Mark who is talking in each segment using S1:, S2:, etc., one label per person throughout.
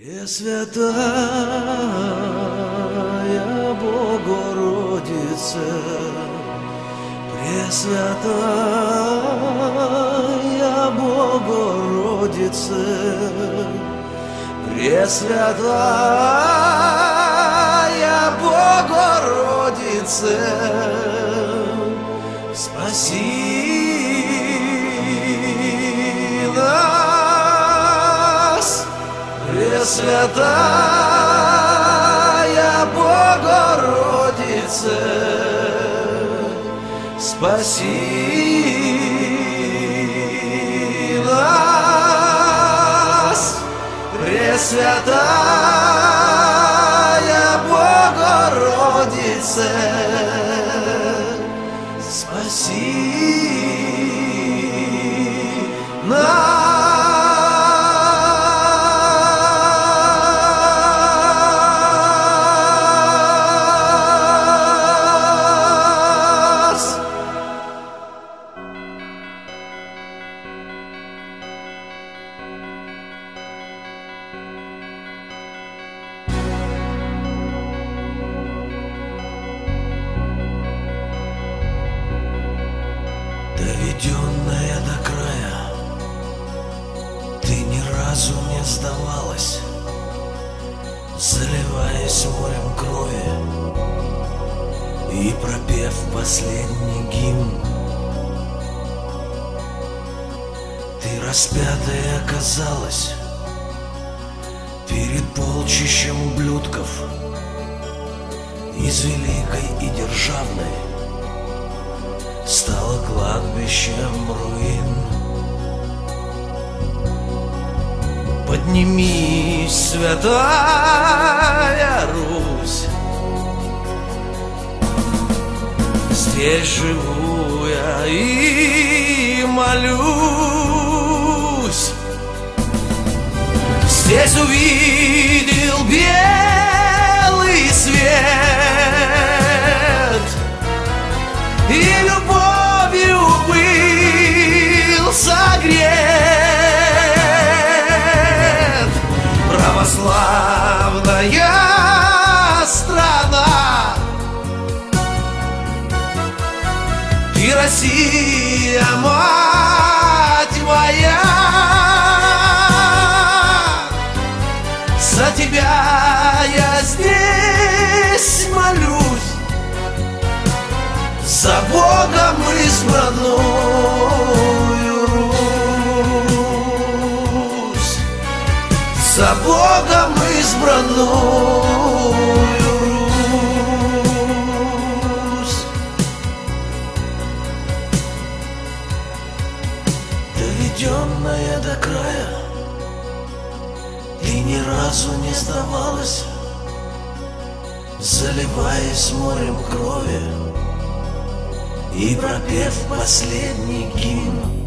S1: Пресвятая Богородица, Пресвятая Богородица, Пресвятая Богородица, спаси Пресвятая Богородица, спаси. Нас, Пресвятая Богородица, Доведенная до края, ты ни разу не сдавалась, заливаясь морем крови и пропев последний гимн. Ты распятая оказалась перед полчищем ублюдков из великой и державной стало кладбищем руин. Поднимись, святая Русь, Здесь живу я и молюсь. Здесь увидел белый Православная страна. Ты Россия, мать моя За тебя я здесь молюсь. За Богом избранную За Богом избранную Русь доведенная до края, ты ни разу не сдавалась, заливаясь морем крови и пропев последний гимн.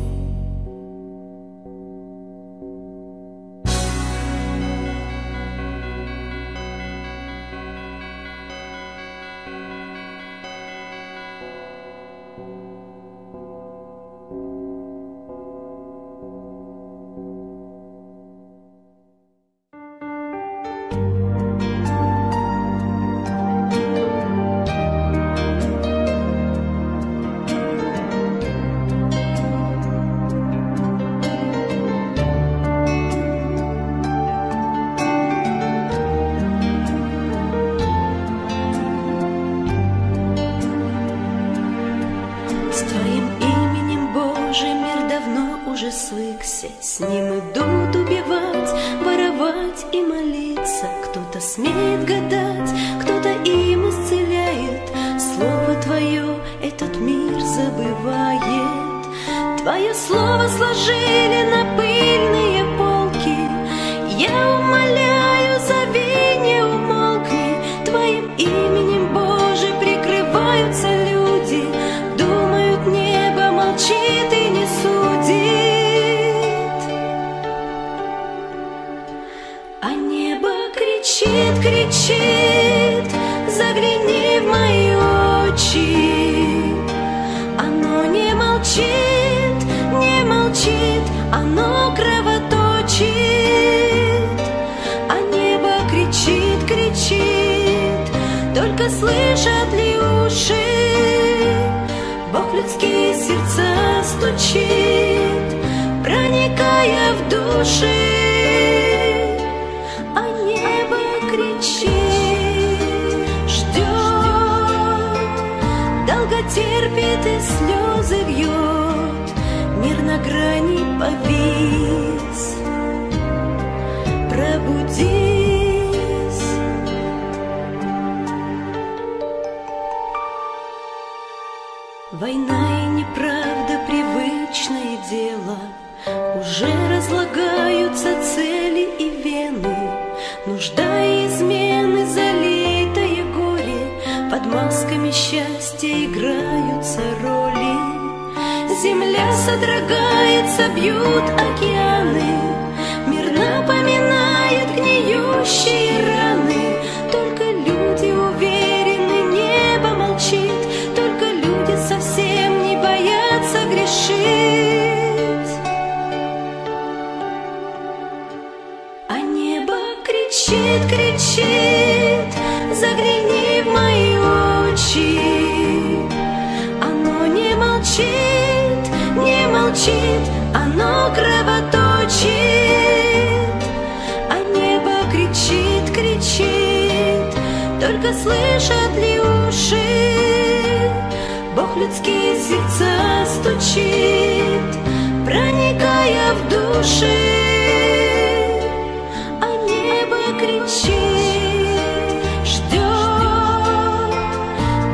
S2: Твоим именем, Боже, мир давно уже свыкся. С ним идут убивать, воровать и молиться. Кто-то смеет гадать, кто-то им исцеляет. Слово Твое этот мир забывает. Твое слово сложили на пыльные молчит и не судит, а небо кричит, кричит, загляни в мои очи. Оно не молчит, не молчит, оно кровоточит, а небо кричит, кричит, только слышат ли сердца стучит, проникая в души. А небо кричит, ждет, долго терпит и слезы льет, мир на грани повис. Счастья играются роли. Земля содрогается, бьют океаны слышат ли уши Бог людские сердца стучит Проникая в души а небо кричит, ждет,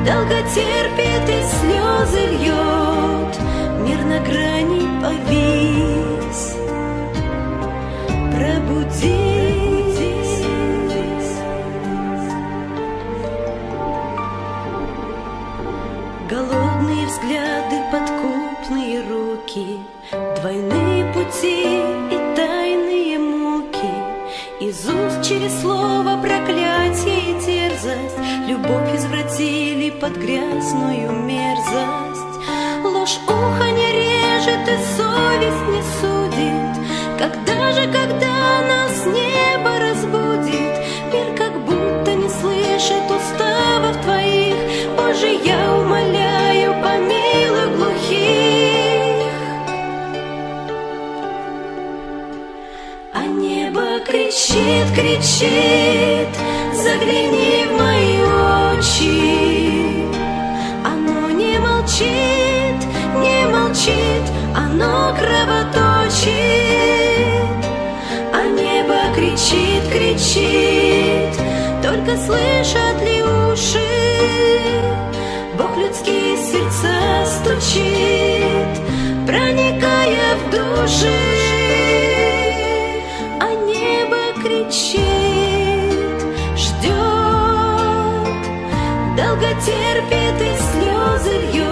S2: долго терпит и слезы льет, мир на грани повис. Пробудись. Взгляды, подкупные руки, Двойные пути и тайные муки, Из уст через слово проклятие и дерзость, Любовь извратили под грязную мерзость. Ложь ухо кричит, кричит, загляни в мои очи. Оно не молчит, не молчит, оно кровоточит. А небо кричит, кричит, только слышат ли уши? Бог людские сердца стучит, проникая в души. молчит, ждет, долго терпит и слезы льет.